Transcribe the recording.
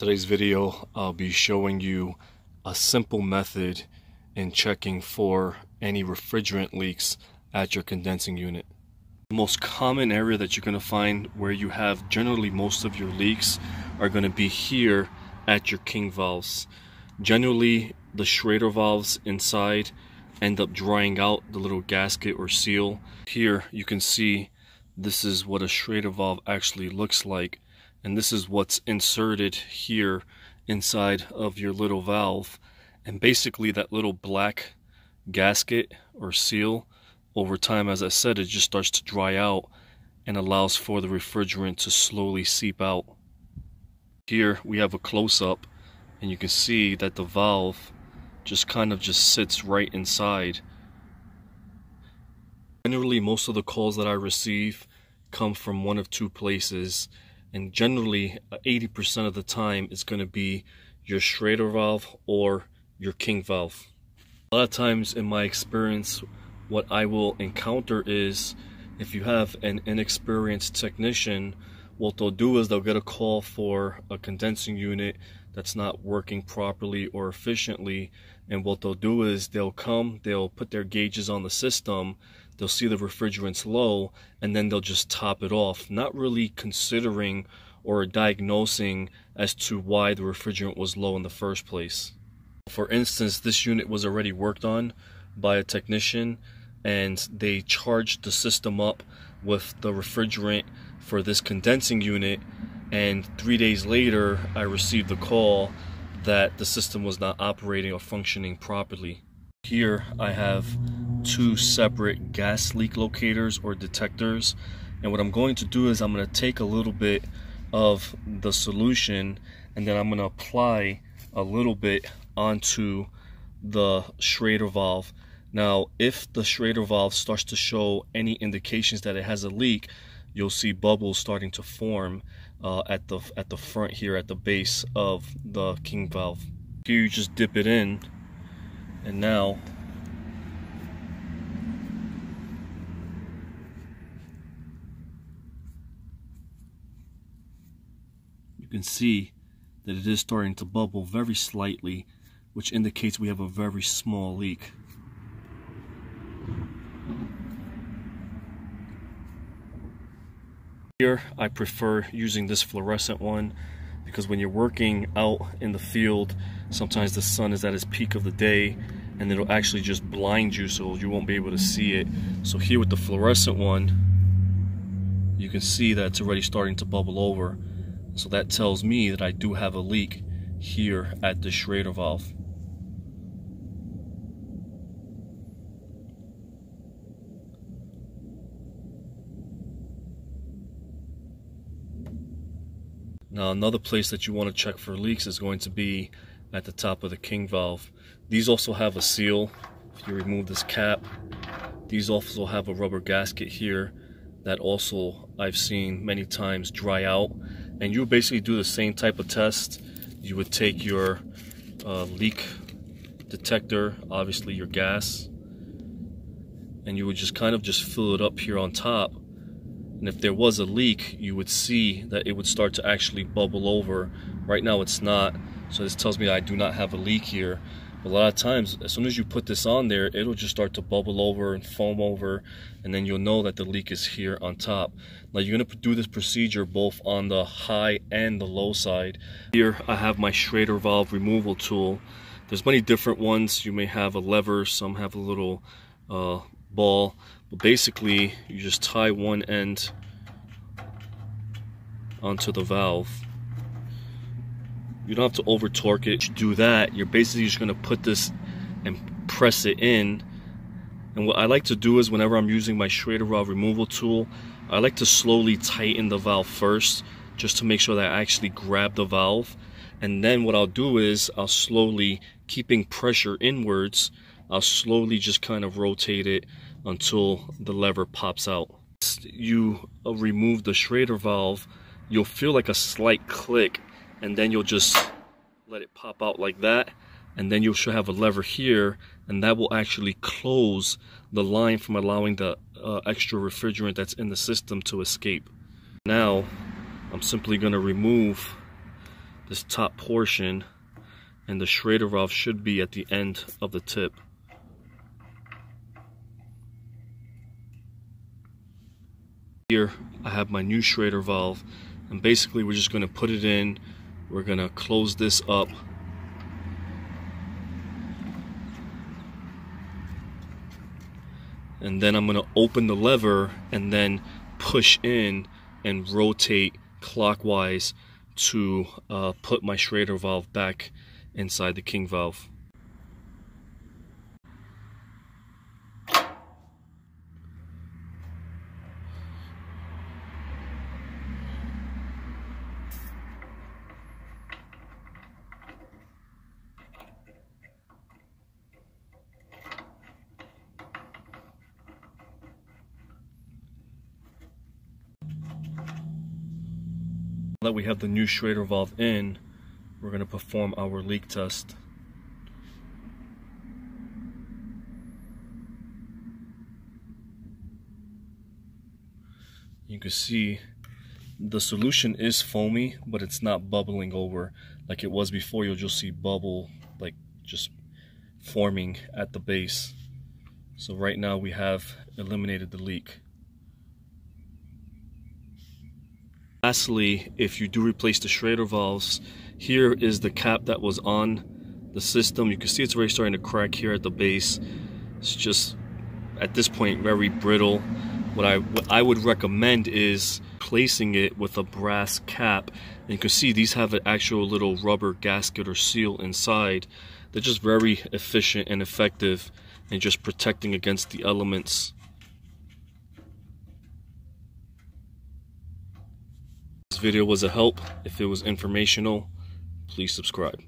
Today's video I'll be showing you a simple method in checking for any refrigerant leaks at your condensing unit. The most common area that you're going to find where you have generally most of your leaks are going to be here at your king valves. Generally the Schrader valves inside end up drying out the little gasket or seal. Here you can see this is what a Schrader valve actually looks like and this is what's inserted here inside of your little valve. And basically that little black gasket or seal over time as I said it just starts to dry out and allows for the refrigerant to slowly seep out. Here we have a close-up and you can see that the valve just kind of just sits right inside. Generally most of the calls that I receive come from one of two places and generally uh, 80% of the time it's going to be your Schrader valve or your King valve. A lot of times in my experience what I will encounter is if you have an inexperienced technician what they'll do is they'll get a call for a condensing unit that's not working properly or efficiently and what they'll do is they'll come they'll put their gauges on the system they'll see the refrigerant's low and then they'll just top it off not really considering or diagnosing as to why the refrigerant was low in the first place for instance this unit was already worked on by a technician and they charged the system up with the refrigerant for this condensing unit and three days later I received the call that the system was not operating or functioning properly. Here I have two separate gas leak locators or detectors and what I'm going to do is I'm going to take a little bit of the solution and then I'm going to apply a little bit onto the Schrader valve. Now if the Schrader valve starts to show any indications that it has a leak you'll see bubbles starting to form uh, at the at the front here at the base of the king valve. Here you just dip it in and now can see that it is starting to bubble very slightly which indicates we have a very small leak. Here I prefer using this fluorescent one because when you're working out in the field sometimes the sun is at its peak of the day and it'll actually just blind you so you won't be able to see it. So here with the fluorescent one you can see that it's already starting to bubble over. So that tells me that I do have a leak here at the Schrader valve. Now another place that you want to check for leaks is going to be at the top of the king valve. These also have a seal. If you remove this cap, these also have a rubber gasket here that also I've seen many times dry out. And you basically do the same type of test. You would take your uh, leak detector, obviously your gas, and you would just kind of just fill it up here on top. And if there was a leak you would see that it would start to actually bubble over. Right now it's not so this tells me I do not have a leak here a lot of times as soon as you put this on there it'll just start to bubble over and foam over and then you'll know that the leak is here on top. Now you're going to do this procedure both on the high and the low side. Here I have my Schrader valve removal tool. There's many different ones. You may have a lever some have a little uh, ball but basically, you just tie one end onto the valve. You don't have to over torque it. You do that, you're basically just gonna put this and press it in. And what I like to do is whenever I'm using my Schrader valve removal tool, I like to slowly tighten the valve first just to make sure that I actually grab the valve. And then what I'll do is I'll slowly, keeping pressure inwards, I'll slowly just kind of rotate it until the lever pops out. You uh, remove the Schrader valve, you'll feel like a slight click and then you'll just let it pop out like that and then you should have a lever here and that will actually close the line from allowing the uh, extra refrigerant that's in the system to escape. Now I'm simply going to remove this top portion and the Schrader valve should be at the end of the tip. Here I have my new Schrader valve and basically we're just going to put it in we're going to close this up and then I'm going to open the lever and then push in and rotate clockwise to uh, put my Schrader valve back inside the king valve. That we have the new Schrader valve in, we're going to perform our leak test. You can see the solution is foamy, but it's not bubbling over like it was before. You'll just see bubble like just forming at the base. So right now we have eliminated the leak. Lastly, if you do replace the Schrader valves, here is the cap that was on the system. You can see it's already starting to crack here at the base. It's just, at this point, very brittle. What I, what I would recommend is placing it with a brass cap. And you can see these have an actual little rubber gasket or seal inside. They're just very efficient and effective in just protecting against the elements video was a help, if it was informational, please subscribe.